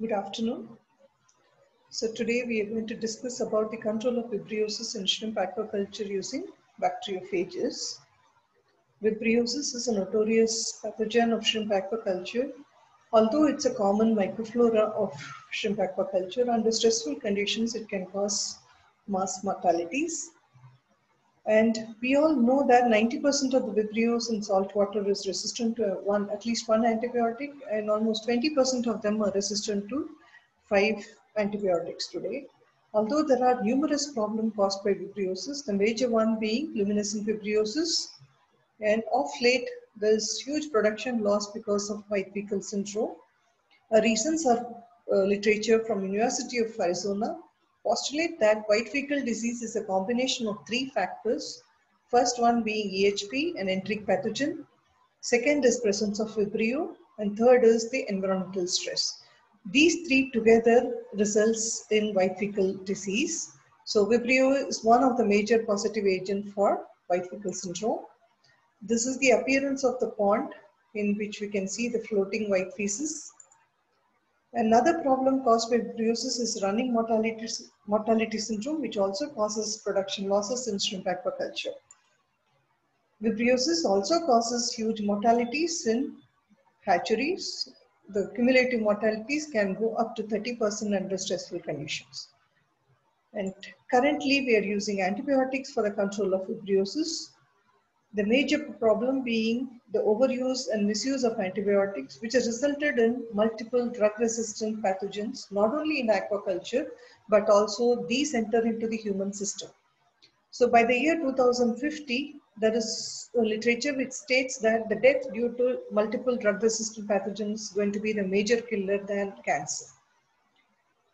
Good afternoon. So today we are going to discuss about the control of vibriosis in shrimp aquaculture using bacteriophages. Vibriosis is a notorious pathogen of shrimp aquaculture. Although it's a common microflora of shrimp aquaculture, under stressful conditions it can cause mass mortalities. And we all know that 90% of the vibrios in salt water is resistant to one, at least one antibiotic, and almost 20% of them are resistant to five antibiotics today. Although there are numerous problems caused by vibriosis, the major one being luminescent vibriosis, and of late there's huge production loss because of white fecal syndrome. A recent uh, literature from University of Arizona postulate that white fecal disease is a combination of three factors. First one being EHP, an enteric pathogen. Second is presence of Vibrio. And third is the environmental stress. These three together results in white fecal disease. So Vibrio is one of the major positive agent for white fecal syndrome. This is the appearance of the pond in which we can see the floating white feces Another problem caused by vibriosis is running mortality, mortality syndrome, which also causes production losses in shrimp aquaculture. Vibriosis also causes huge mortalities in hatcheries. The cumulative mortalities can go up to 30% under stressful conditions. And currently we are using antibiotics for the control of vibriosis. The major problem being the overuse and misuse of antibiotics, which has resulted in multiple drug-resistant pathogens, not only in aquaculture, but also these enter into the human system. So by the year 2050, there is literature which states that the death due to multiple drug-resistant pathogens is going to be the major killer than cancer.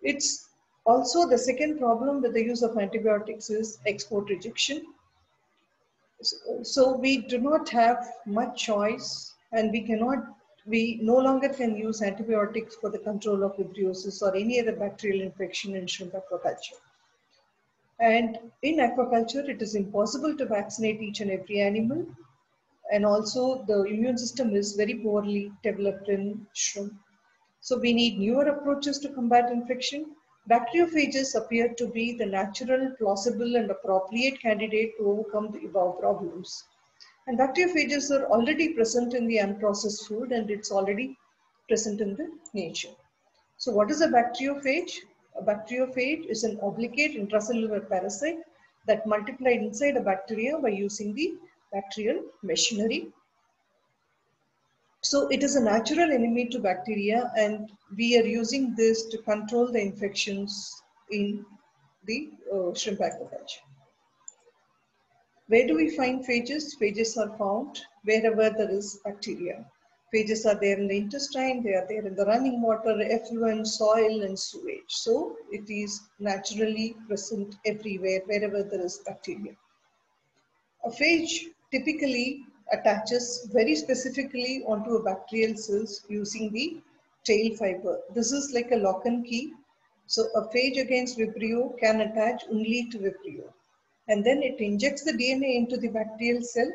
It's also the second problem with the use of antibiotics is export rejection so we do not have much choice and we cannot we no longer can use antibiotics for the control of vibriosis or any other bacterial infection in shrimp aquaculture. And in aquaculture, it is impossible to vaccinate each and every animal. And also the immune system is very poorly developed in shrimp. So we need newer approaches to combat infection Bacteriophages appear to be the natural, plausible, and appropriate candidate to overcome the above problems. And bacteriophages are already present in the unprocessed food and it's already present in the nature. So what is a bacteriophage? A bacteriophage is an obligate intracellular parasite that multiplied inside a bacteria by using the bacterial machinery so it is a natural enemy to bacteria and we are using this to control the infections in the uh, shrimp aquaculture. Where do we find phages? Phages are found wherever there is bacteria. Phages are there in the intestine, they are there in the running water, effluent, soil and sewage. So it is naturally present everywhere, wherever there is bacteria. A phage typically attaches very specifically onto a bacterial cells using the tail fiber. This is like a lock and key. So a phage against Vibrio can attach only to Vibrio. And then it injects the DNA into the bacterial cell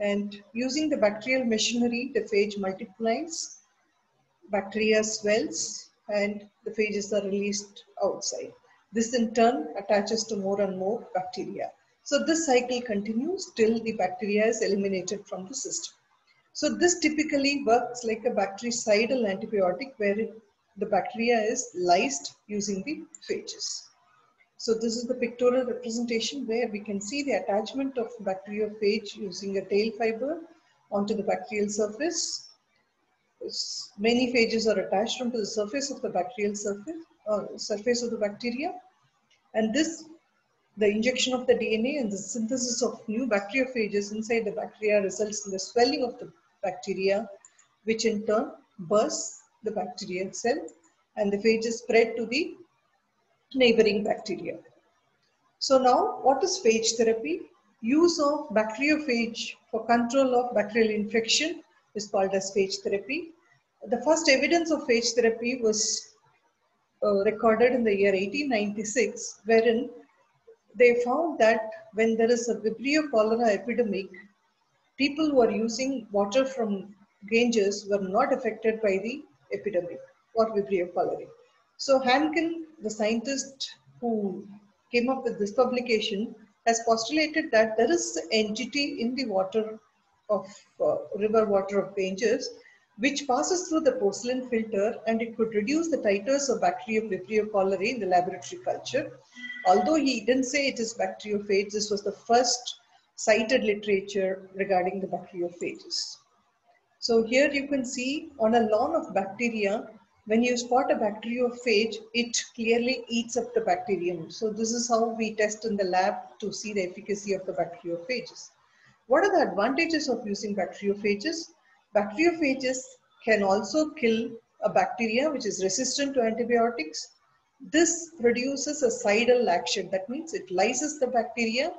and using the bacterial machinery, the phage multiplies, bacteria swells and the phages are released outside. This in turn attaches to more and more bacteria. So this cycle continues till the bacteria is eliminated from the system. So this typically works like a bactericidal antibiotic where it, the bacteria is lysed using the phages. So this is the pictorial representation where we can see the attachment of bacteriophage using a tail fiber onto the bacterial surface. Many phages are attached onto the surface of the bacterial surface, uh, surface of the bacteria. And this the injection of the DNA and the synthesis of new bacteriophages inside the bacteria results in the swelling of the bacteria, which in turn bursts the bacterial cell and the phages spread to the neighboring bacteria. So now what is phage therapy? Use of bacteriophage for control of bacterial infection is called as phage therapy. The first evidence of phage therapy was uh, recorded in the year 1896, wherein they found that when there is a Vibrio cholera epidemic, people who are using water from Ganges were not affected by the epidemic. or Vibrio cholerae. So Hankin, the scientist who came up with this publication, has postulated that there is an entity in the water of uh, river water of Ganges which passes through the porcelain filter and it could reduce the titers of Bacterium Vibrio cholerae in the laboratory culture. Although he didn't say it is bacteriophage, this was the first cited literature regarding the bacteriophages. So here you can see on a lawn of bacteria, when you spot a bacteriophage, it clearly eats up the bacterium. So this is how we test in the lab to see the efficacy of the bacteriophages. What are the advantages of using bacteriophages? Bacteriophages can also kill a bacteria which is resistant to antibiotics. This produces a cidal action. That means it lyses the bacteria.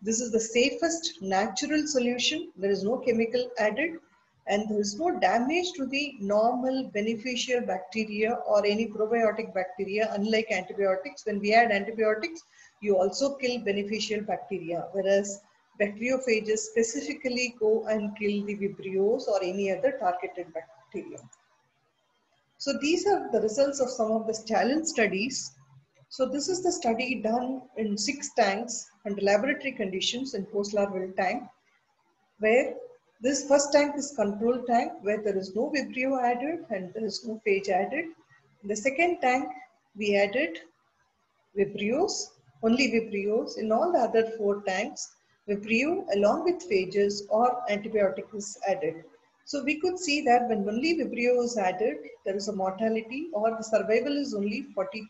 This is the safest natural solution. There is no chemical added and there is no damage to the normal beneficial bacteria or any probiotic bacteria unlike antibiotics. When we add antibiotics, you also kill beneficial bacteria whereas bacteriophages specifically go and kill the vibrios or any other targeted bacteria. So these are the results of some of the challenge studies. So this is the study done in six tanks under laboratory conditions in post-larval tank where this first tank is control tank where there is no vibrio added and there is no phage added. In the second tank we added vibrios, only vibrios. In all the other four tanks Vibrio along with phages or antibiotic is added. So we could see that when only Vibrio is added, there is a mortality or the survival is only 45%.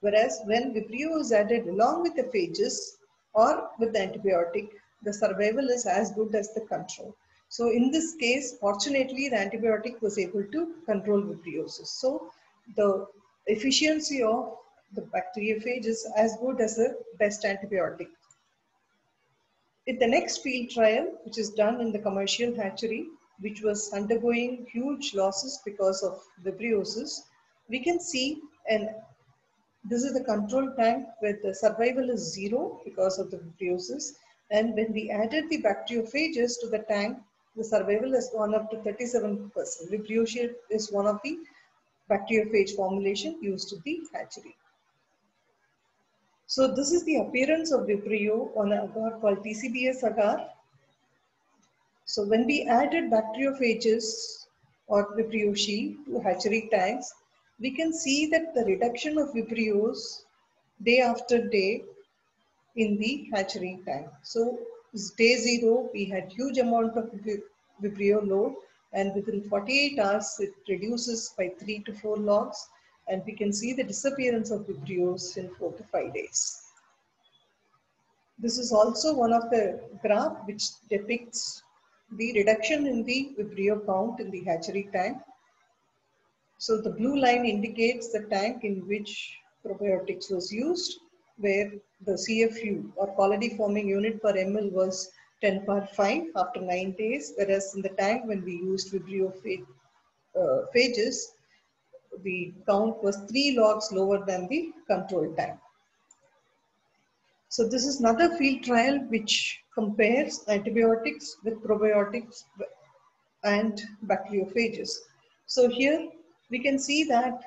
Whereas when Vibrio is added along with the phages or with the antibiotic, the survival is as good as the control. So in this case, fortunately, the antibiotic was able to control vibriosis. So the efficiency of the bacteriophage is as good as the best antibiotic. In the next field trial, which is done in the commercial hatchery, which was undergoing huge losses because of vibriosis, we can see, and this is the control tank where the survival is zero because of the vibriosis. And when we added the bacteriophages to the tank, the survival has gone up to 37%. Vibrio is one of the bacteriophage formulation used in the hatchery. So this is the appearance of Vibrio on an agar called TCBS agar. So when we added bacteriophages or Vibrio shield to hatchery tanks, we can see that the reduction of Vibrios day after day in the hatchery tank. So day zero, we had huge amount of Vibrio load and within 48 hours, it reduces by three to four logs and we can see the disappearance of vibrios in four to five days. This is also one of the graph which depicts the reduction in the vibrio count in the hatchery tank. So the blue line indicates the tank in which probiotics was used, where the CFU or colony forming unit per ml was 10 per 5 after 9 days, whereas in the tank when we used vibrio uh, phages, the count was three logs lower than the control time. So this is another field trial which compares antibiotics with probiotics and bacteriophages. So here we can see that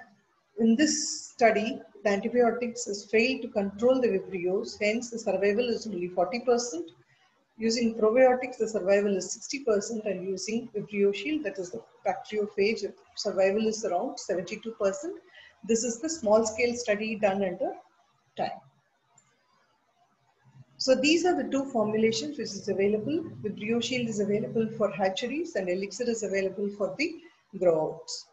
in this study, the antibiotics has failed to control the vibrios, hence the survival is only 40%. Using probiotics, the survival is 60% and using Vibrio Shield, that is the bacteriophage, survival is around 72%. This is the small scale study done under time. So these are the two formulations which is available. Vibrio Shield is available for hatcheries and Elixir is available for the growouts.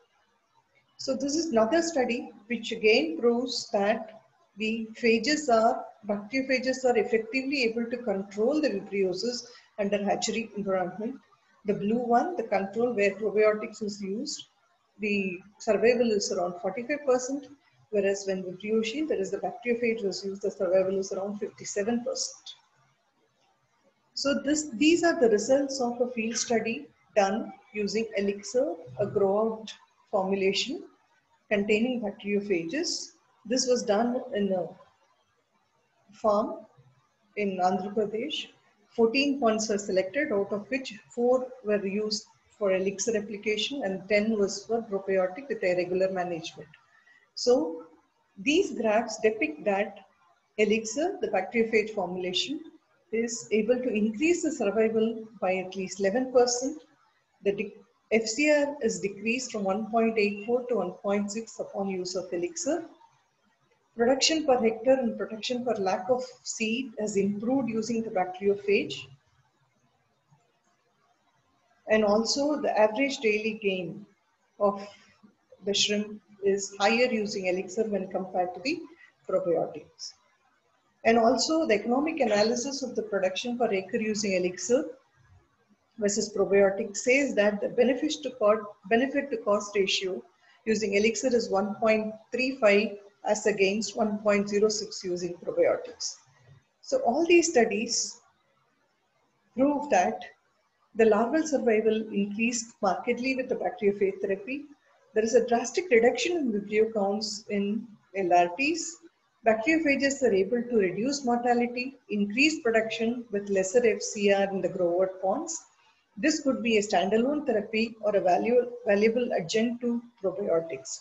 So this is another study which again proves that the phages are bacteriophages are effectively able to control the vibriosis under hatchery environment. The blue one, the control where probiotics is used, the survival is around 45%, whereas when Vibrio Shield, that is the bacteriophage was used, the survival is around 57%. So this, these are the results of a field study done using Elixir, a grow-out formulation containing bacteriophages. This was done in a farm in Andhra Pradesh. 14 ponds were selected, out of which four were used for elixir application and 10 was for probiotic with a regular management. So these graphs depict that elixir, the bacteriophage formulation, is able to increase the survival by at least 11%. The FCR is decreased from 1.84 to 1.6 upon use of elixir. Production per hectare and protection per lakh of seed has improved using the bacteriophage. And also the average daily gain of the shrimp is higher using elixir when compared to the probiotics. And also the economic analysis of the production per acre using elixir versus probiotic says that the benefit to cost, benefit to cost ratio using elixir is 1.35 as against 1.06 using probiotics. So all these studies prove that the larval survival increased markedly with the bacteriophage therapy. There is a drastic reduction in vibrio counts in LRTs. Bacteriophages are able to reduce mortality, increase production with lesser FCR in the grower ponds. This could be a standalone therapy or a valuable adjunct to probiotics.